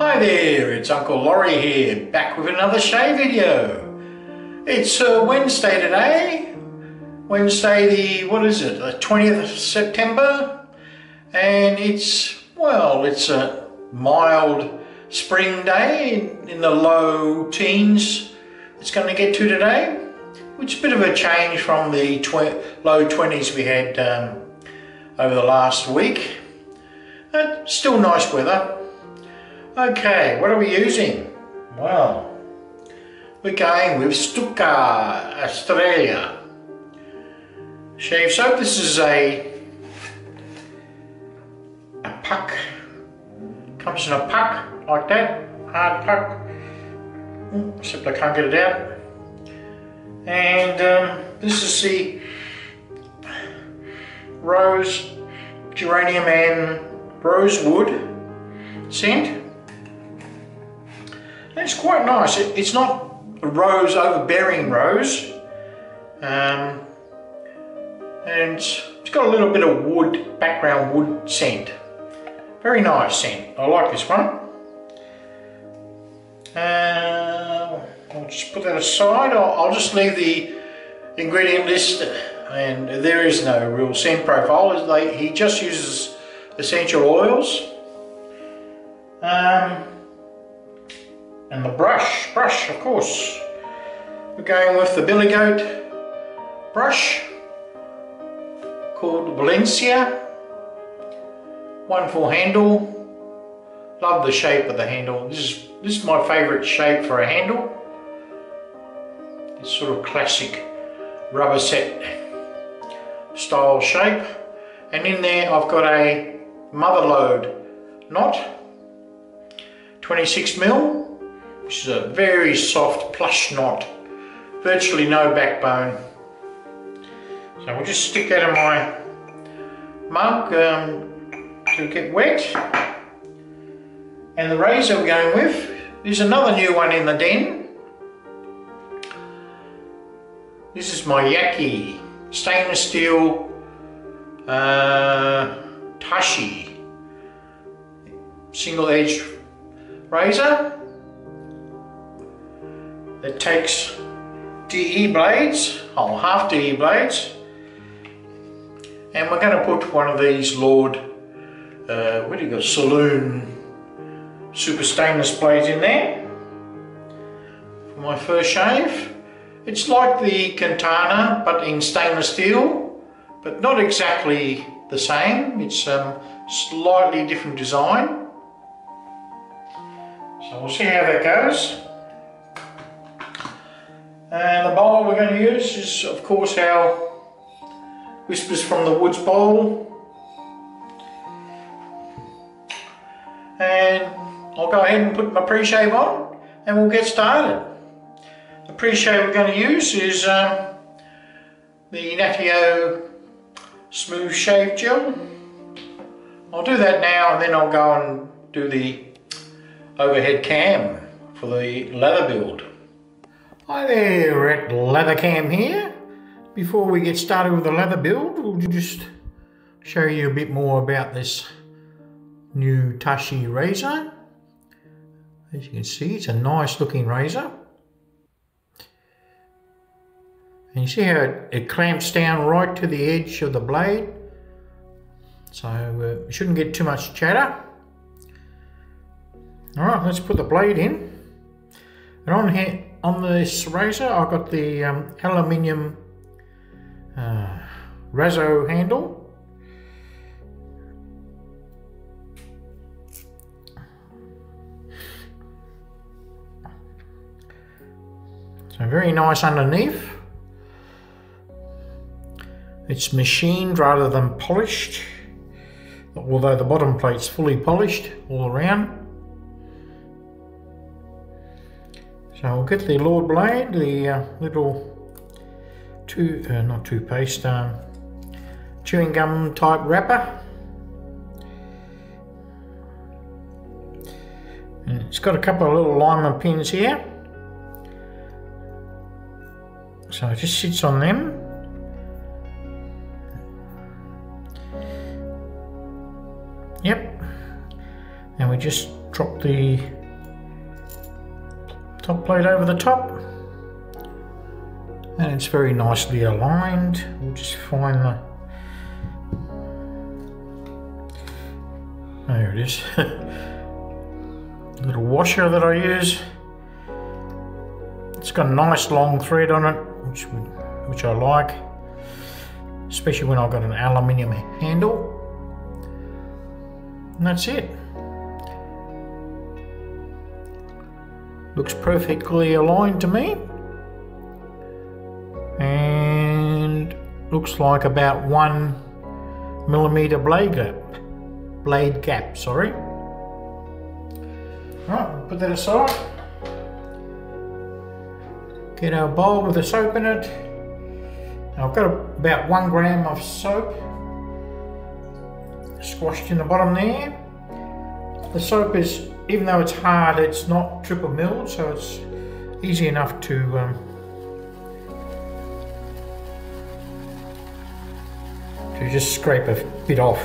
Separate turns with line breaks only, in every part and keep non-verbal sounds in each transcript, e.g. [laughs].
Hi there, it's Uncle Laurie here, back with another shave video. It's uh, Wednesday today, Wednesday the, what is it, the 20th of September, and it's, well, it's a mild spring day in, in the low teens it's going to get to today, which is a bit of a change from the low 20s we had um, over the last week. Uh, still nice weather. Okay, what are we using? Well, we're going with Stuga Australia shave soap. This is a, a puck. Comes in a puck like that, hard puck. Except I can't get it out. And um, this is the rose, geranium and rosewood scent. It's quite nice. It, it's not a rose, overbearing rose. Um, and it's got a little bit of wood, background wood scent. Very nice scent. I like this one. Uh, I'll just put that aside. I'll, I'll just leave the ingredient list and there is no real scent profile. Like he just uses essential oils. Um, and the brush, brush of course. We're going with the Billy Goat brush called Valencia. Wonderful handle. Love the shape of the handle. This is this is my favourite shape for a handle. It's sort of classic rubber set style shape. And in there I've got a mother lode knot, 26 mil, which is a very soft plush knot, virtually no backbone. So we'll just stick that in my mug um, to get wet. And the razor we're going with is another new one in the den. This is my Yaqi stainless steel uh, Tachi single edge razor that takes DE blades, oh half DE blades and we're going to put one of these Lord, uh, what do you got, saloon super stainless blades in there for my first shave. It's like the Cantana but in stainless steel but not exactly the same. It's um, slightly different design. So we'll see how that goes. And the bowl we're going to use is of course our Whispers from the Woods bowl. And I'll go ahead and put my pre-shave on and we'll get started. The pre-shave we're going to use is um, the Natio Smooth Shave Gel. I'll do that now and then I'll go and do the overhead cam for the lather build. Hi there, Rick Lather Cam here. Before we get started with the lather build, we'll just show you a bit more about this new Tachi razor. As you can see, it's a nice looking razor. And you see how it, it clamps down right to the edge of the blade. So uh, shouldn't get too much chatter. All right, let's put the blade in. And on here, on this razor, I've got the um, aluminium uh, handle. So very nice underneath. It's machined rather than polished, although the bottom plate's fully polished all around. So I'll get the Lord blade, the uh, little two, uh, not toothpaste, um, chewing gum type wrapper. And it's got a couple of little lima pins here. So it just sits on them. Yep. And we just drop the top plate over the top and it's very nicely aligned. We'll just find the there it is. [laughs] little washer that I use. It's got a nice long thread on it, which which I like, especially when I've got an aluminium handle. And that's it. Looks perfectly aligned to me. And looks like about one millimeter blade gap. Blade gap, sorry. Right, put that aside. Get our bowl with the soap in it. I've got about one gram of soap squashed in the bottom there. The soap is, even though it's hard, it's not triple milled, so it's easy enough to um, to just scrape a bit off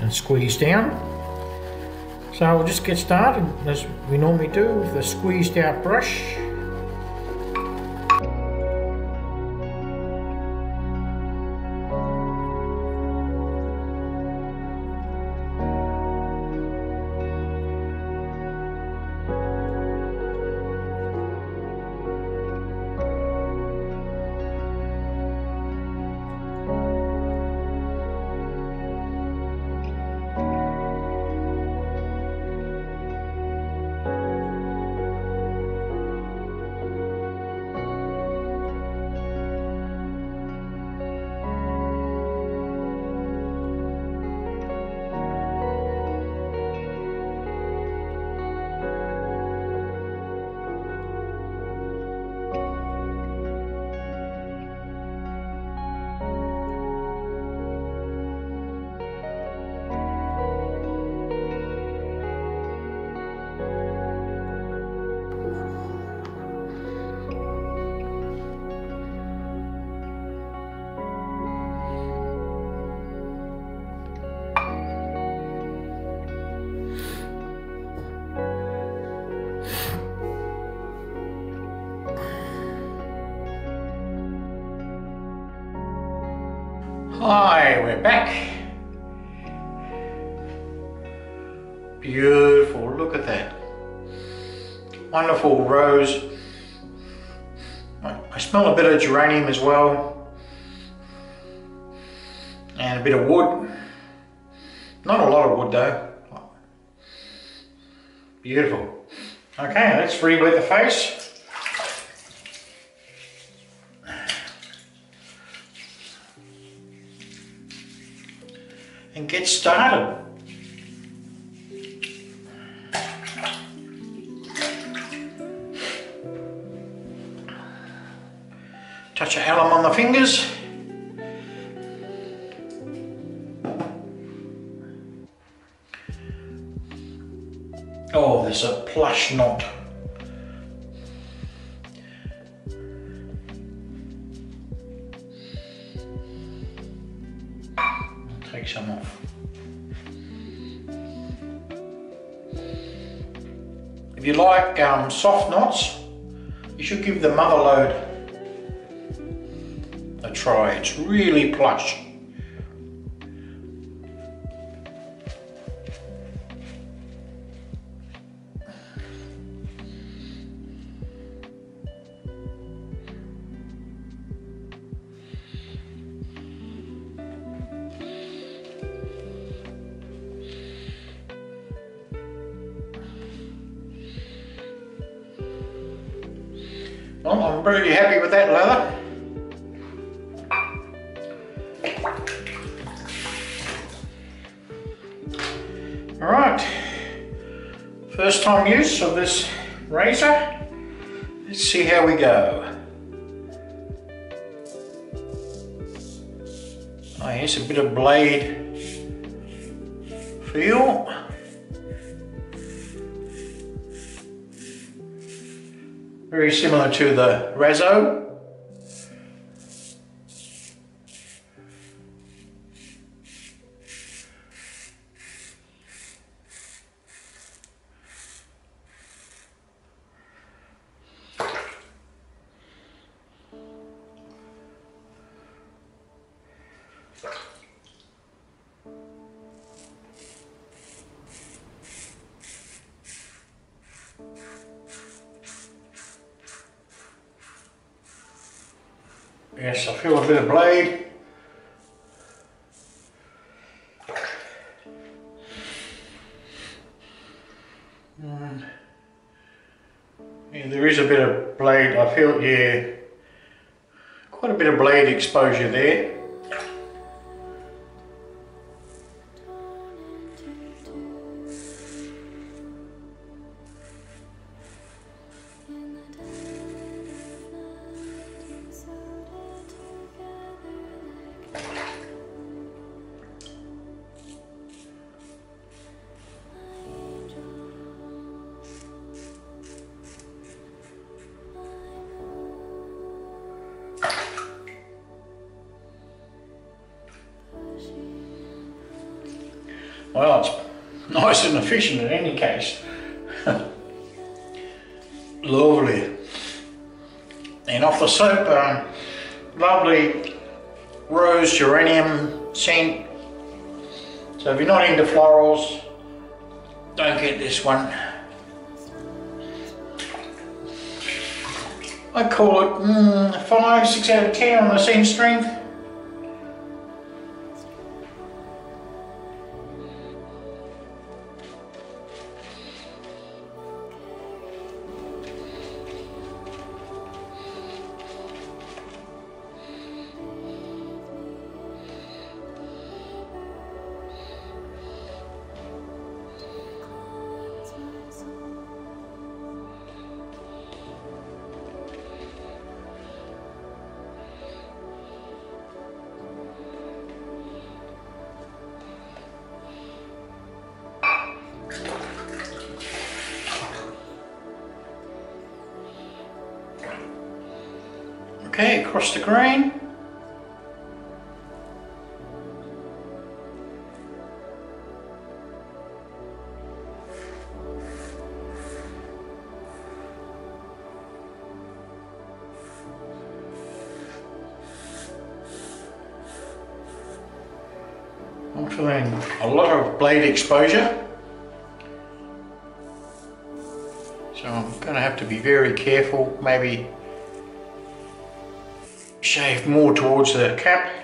and squeeze down. So we'll just get started as we normally do with the squeezed out brush. Back. Beautiful, look at that. Wonderful rose. I smell a bit of geranium as well. And a bit of wood. Not a lot of wood though. Beautiful. Okay, let's re-wet the face. Get started. Touch of alum on the fingers. Oh, there's a plush knot. Some off. If you like um, soft knots, you should give the mother lode a try. It's really plush. All right, first time use of this razor. Let's see how we go. Oh, here's a bit of blade feel. Very similar to the Razzo. Yes, I feel a bit of blade. Mm. Yeah, there is a bit of blade, I feel, yeah, quite a bit of blade exposure there. Well, it's nice and efficient in any case. [laughs] lovely. And off the soap, um, lovely rose geranium scent. So if you're not into florals, don't get this one. I call it mm, 5, 6 out of 10 on the scent strength. Across the grain. I'm feeling a lot of blade exposure. So I'm going to have to be very careful, maybe more towards the cap.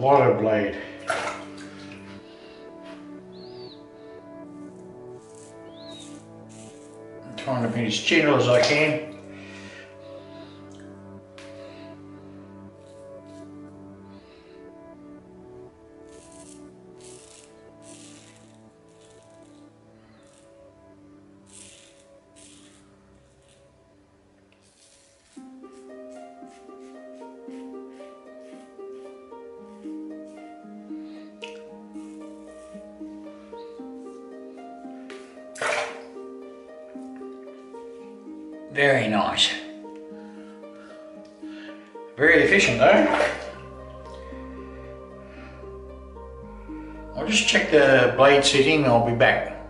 Water blade. I'm trying to be as gentle as I can. Very nice. Very efficient though. I'll just check the blade setting I'll be back.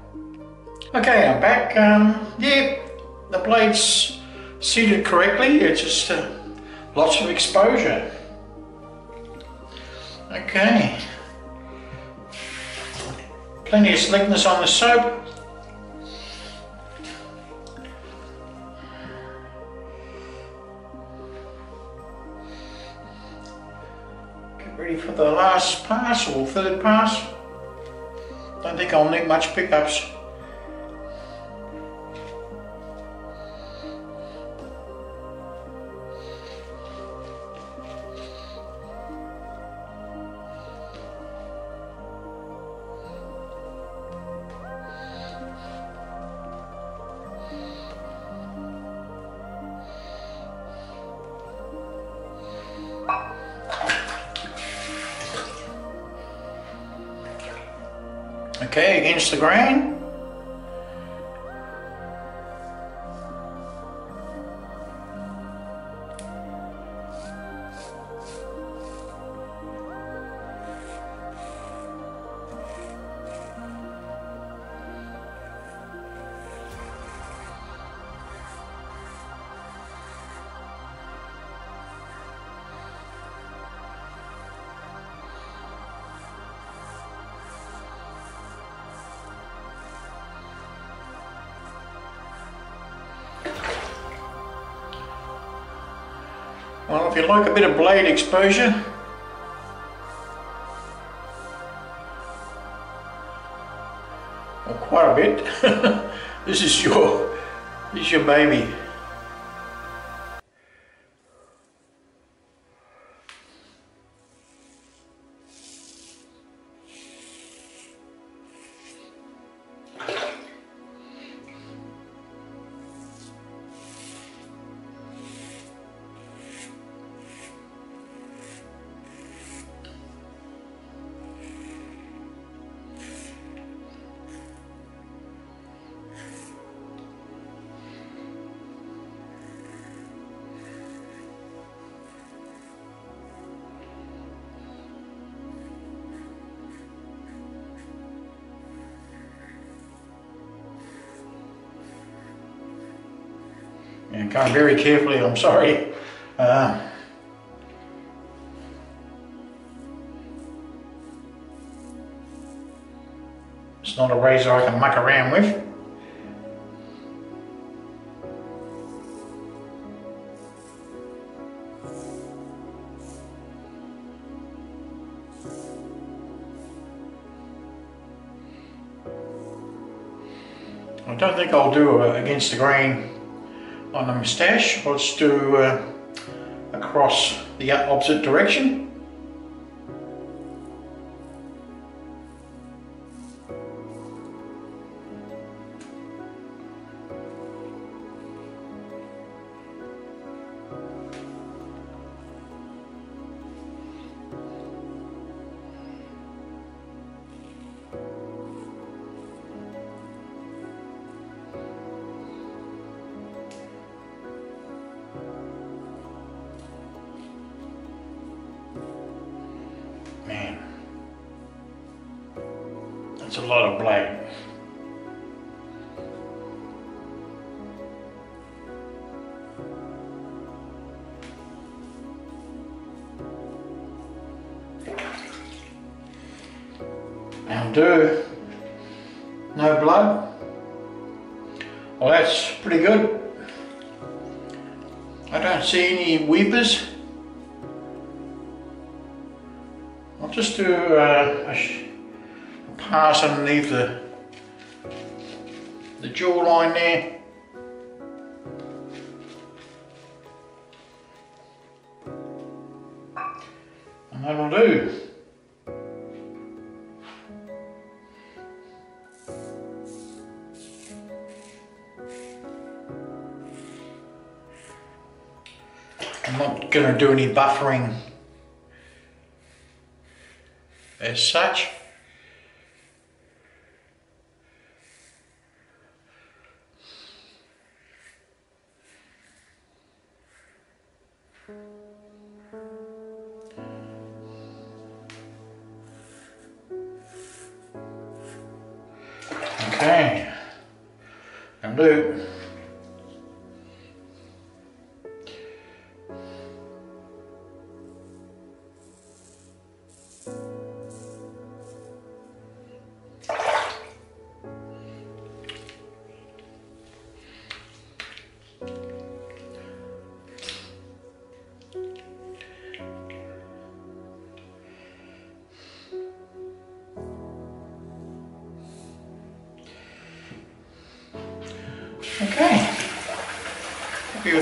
Okay, I'm back. Um, yeah, the blade's seated correctly. It's just uh, lots of exposure. Okay. Plenty of slickness on the soap. Pass or third pass. Don't think I'll need much pickups. The grain. Well, if you like a bit of blade exposure, or quite a bit, [laughs] this is your, this is your baby. Very carefully, I'm sorry. Uh, it's not a razor I can muck around with. I don't think I'll do a against the grain on the moustache. Just do uh, across the opposite direction. That's a lot of blade. Now do no blood. Well, that's pretty good. I don't see any weepers. I'll just do uh, a pass underneath the the jawline there. And that'll do. I'm not going to do any buffering as such.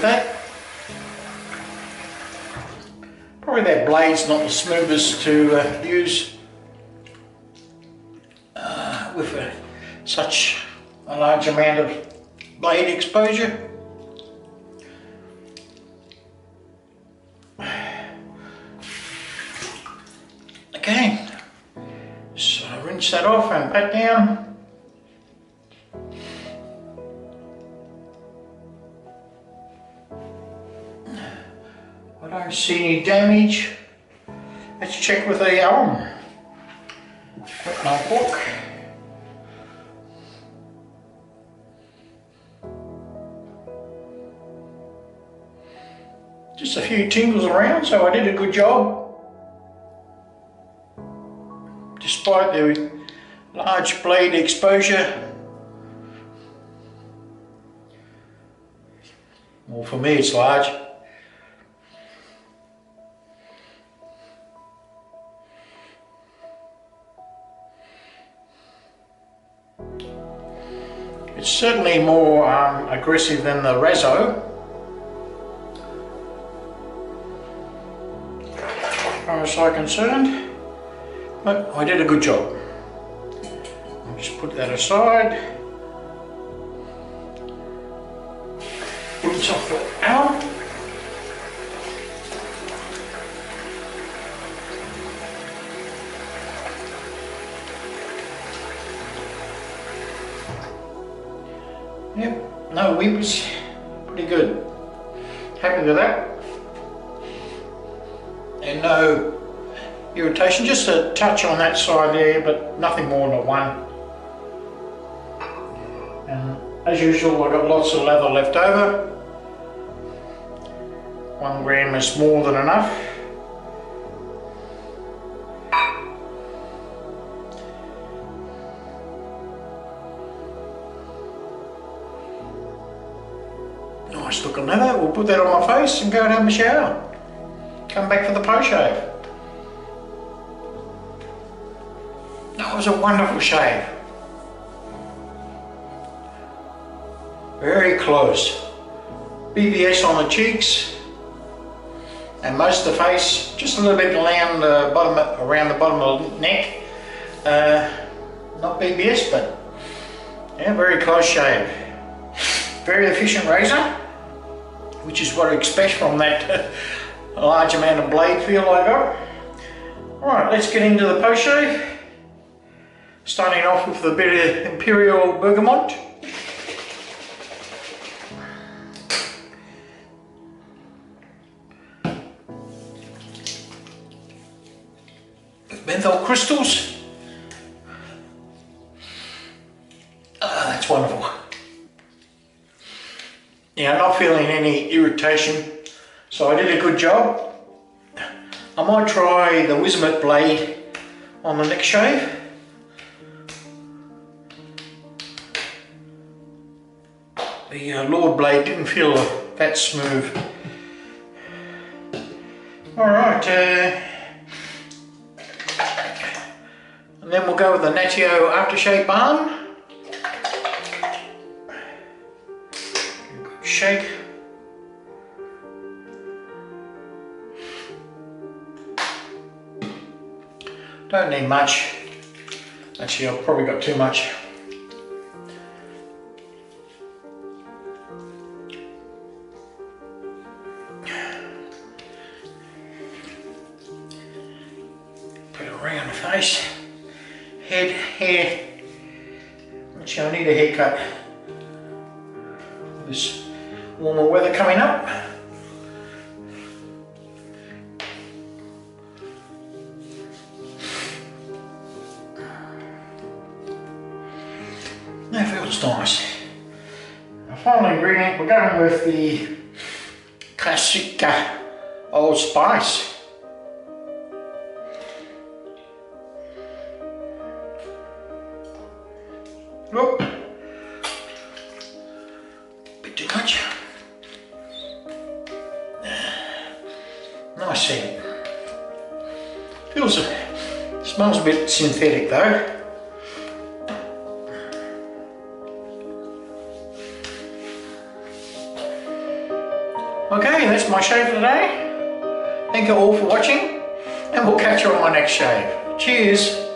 That. Probably that blade's not the smoothest to uh, use uh, with uh, such a large amount of blade exposure. I don't see any damage. Let's check with the arm. Got my book. Just a few tingles around, so I did a good job. Despite the large blade exposure. Well, for me it's large. It's certainly more um, aggressive than the Razzo. As far as I'm concerned. But I did a good job. I'll just put that aside. Uh, no weeps, pretty good. Happy with that. And no irritation, just a touch on that side there, but nothing more than a one. And as usual, I've got lots of lather left over. One gram is more than enough. Nice looking lather. We'll put that on my face and go and have a shower. Come back for the post shave. That was a wonderful shave. Very close. BBS on the cheeks and most of the face, just a little bit around the bottom, around the bottom of the neck. Uh, not BBS, but yeah, very close shave. Very efficient razor, which is what I expect from that [laughs] large amount of blade feel I got. Alright, let's get into the post shave. Starting off with a bit of Imperial Bergamot. Menthol crystals. Irritation, so I did a good job. I might try the Wizamet blade on the next shave. The uh, Lord blade didn't feel that smooth. Alright, uh, and then we'll go with the Natio Aftershave Balm. Shake. Don't need much. Actually, I've probably got too much. Put a ring on the face, head, hair. Actually, I need a haircut. We're going with the classic uh, Old Spice. Whoop. Bit too much. Nice scent. Feels, a, smells a bit synthetic though. My shave for today. Thank you all for watching, and we'll catch you on my next shave. Cheers!